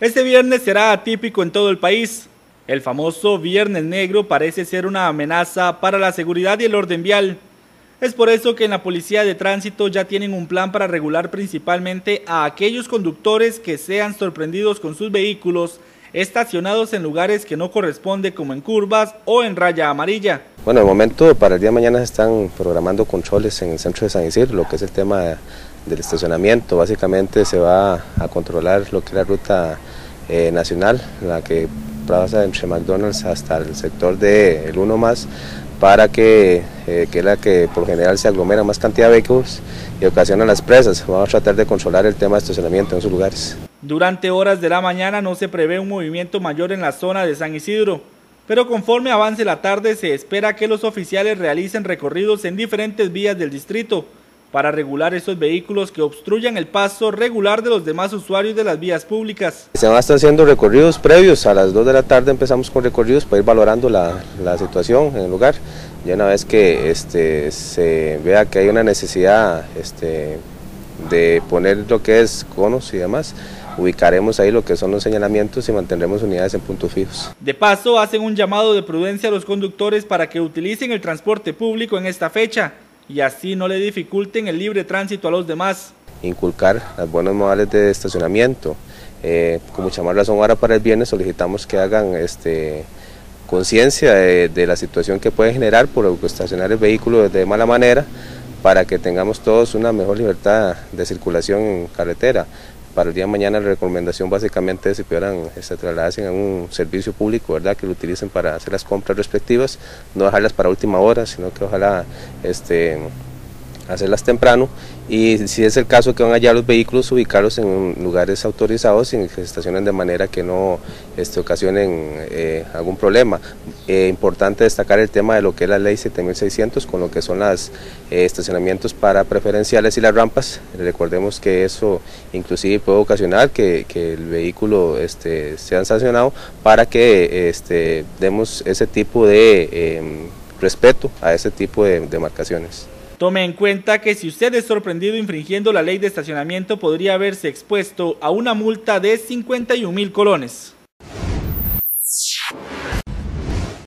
Este viernes será atípico en todo el país. El famoso Viernes Negro parece ser una amenaza para la seguridad y el orden vial. Es por eso que en la Policía de Tránsito ya tienen un plan para regular principalmente a aquellos conductores que sean sorprendidos con sus vehículos estacionados en lugares que no corresponde como en curvas o en raya amarilla. Bueno, de momento para el día de mañana se están programando controles en el centro de San Isidro, lo que es el tema del estacionamiento. Básicamente se va a controlar lo que es la ruta eh, nacional, la que pasa entre McDonald's hasta el sector del el 1 más, para que, eh, que la que por general se aglomera más cantidad de vehículos y ocasiona las presas. Vamos a tratar de controlar el tema de estacionamiento en esos lugares. Durante horas de la mañana no se prevé un movimiento mayor en la zona de San Isidro, pero conforme avance la tarde se espera que los oficiales realicen recorridos en diferentes vías del distrito para regular esos vehículos que obstruyan el paso regular de los demás usuarios de las vías públicas. Se van a estar haciendo recorridos previos, a las 2 de la tarde empezamos con recorridos para ir valorando la, la situación en el lugar. Ya una vez que este, se vea que hay una necesidad este, de poner lo que es conos y demás, ubicaremos ahí lo que son los señalamientos y mantendremos unidades en puntos fijos. De paso, hacen un llamado de prudencia a los conductores para que utilicen el transporte público en esta fecha y así no le dificulten el libre tránsito a los demás. Inculcar las buenas modales de estacionamiento. Eh, mucha más razón ahora para el viernes solicitamos que hagan este, conciencia de, de, la situación que puede generar por estacionar el vehículo de mala manera para que tengamos todos una mejor libertad de circulación en carretera. Para el día de mañana la recomendación básicamente es si pudieran este, trasladarse a un servicio público, ¿verdad? que lo utilicen para hacer las compras respectivas, no dejarlas para última hora, sino que ojalá este, hacerlas temprano y si es el caso que van allá los vehículos ubicarlos en lugares autorizados y que se estacionen de manera que no este, ocasionen eh, algún problema. Eh, importante destacar el tema de lo que es la ley 7600 con lo que son los eh, estacionamientos para preferenciales y las rampas. Recordemos que eso inclusive puede ocasionar que, el vehículo este, sea sancionado para que este, demos ese tipo de em, respeto a ese tipo de demarcaciones. Tome en cuenta que si usted es sorprendido infringiendo la ley de estacionamiento podría haberse expuesto a una multa de 51 mil colones.